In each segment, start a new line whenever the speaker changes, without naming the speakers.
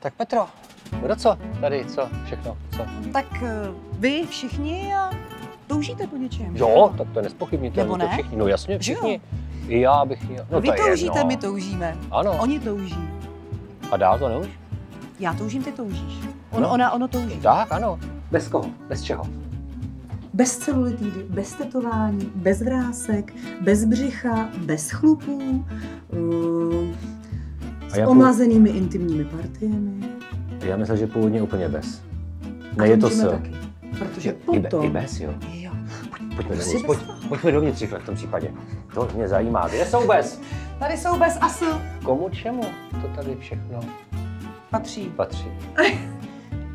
Tak Petro, kdo co? Tady, co? Všechno, co?
Tak eh, vy všichni a toužíte po něčem.
Jo, tak to je nespochybnitelné,
Nebo
to
ne?
všichni, no jasně,
Že jo?
všichni. I já bych chtěl. No
vy
to
toužíte,
jedno.
my toužíme.
Ano,
Oni touží.
a dál to neuž?
Já toužím, ty toužíš. On,
No.
Ona, ono touží.
Tak, ano. Bez koho? Bez čeho?
Bez celulitidy, bez tetování, bez vrásek, bez břicha, bez chlupů, uh, s
jakou-
omlazenými intimními partiemi.
Já myslím, že původně úplně bez. Ne, je to s.
Taky, protože potom...
I bez, jo.
Jo.
Pojďme
Prostě
dovnitř, pojď, pojďme dovnitř rychle v tom případě. To mě zajímá. Kde jsou bez?
Tady jsou bez asil.
Komu čemu to tady všechno
Patří.
patří?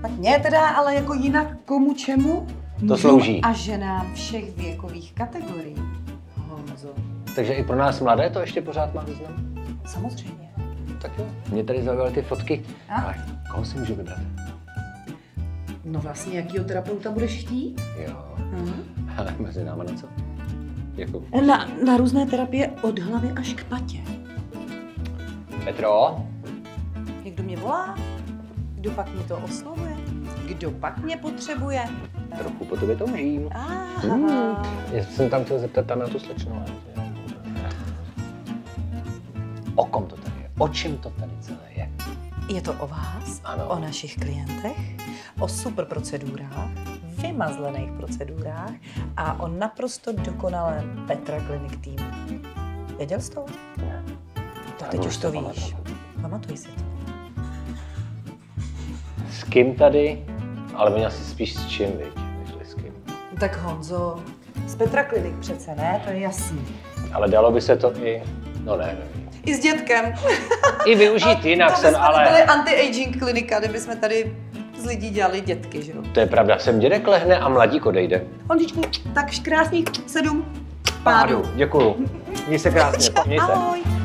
Tak mě teda, ale jako jinak komu čemu? Mužům
slouží.
A ženám všech věkových kategorií. Honzo.
Takže i pro nás mladé to ještě pořád má význam?
Samozřejmě.
Mě tady zaujaly ty fotky.
A?
Ale koho si můžu vybrat?
No vlastně, jakýho terapeuta budeš chtít?
Jo.
Hm?
Ale mezi náma na co? Jako
Na, na různé terapie od hlavy až k patě.
Petro?
Někdo mě volá? Kdo pak mě to oslovuje? Kdo pak mě potřebuje?
Trochu po tobě toužím. Hmm. Já jsem tam chtěl zeptat tam na tu slečnu. O kom? O čem to tady celé je?
Je to o vás,
Ano.
o našich klientech, o super procedurách, vymazlených procedurách a o naprosto dokonalém Petra Clinic týmu. Věděl jsi to?
Ne.
To
Já
teď už
si
to víš.
pamatovat.
Pamatuj si to.
S kým tady? Ale oni asi spíš s čím, viď? Než s kým.
Tak Honzo, z Petra Clinic přece, ne? To je jasný.
Ale dalo by se to i... No ne, nevím.
I s dětkem.
I využít jinak
to
jsem, ale...
byli anti-aging klinika, kde bychom tady z lidí dělali dětky, že jo?
To je pravda, sem dědek lehne a mladík odejde.
Honzičku, tak krásných sedm pádů.
Děkuju. Měj se krásně. Měj se.
Ahoj.